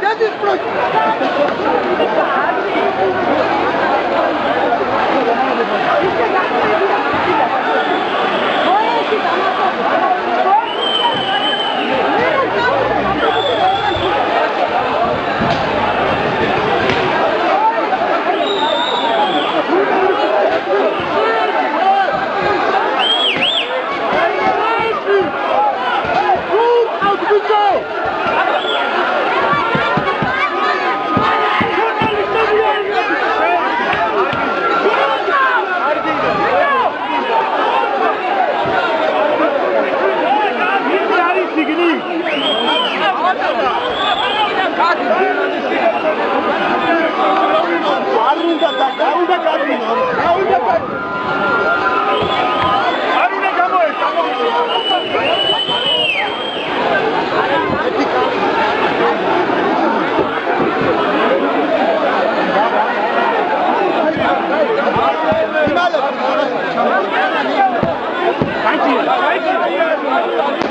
Дядя против! 紧，来紧，来紧，来紧。